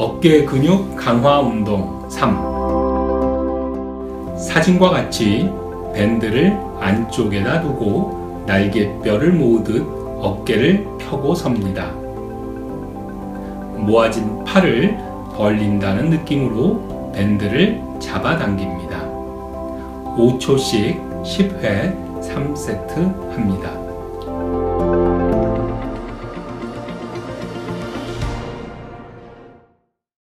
어깨 근육 강화 운동 3. 사진과 같이 밴드를 안쪽에다 두고 날개뼈를 모으듯 어깨를 펴고 섭니다. 모아진 팔을 벌린다는 느낌으로 밴드를 잡아당깁니다. 5초씩 10회 3세트 합니다.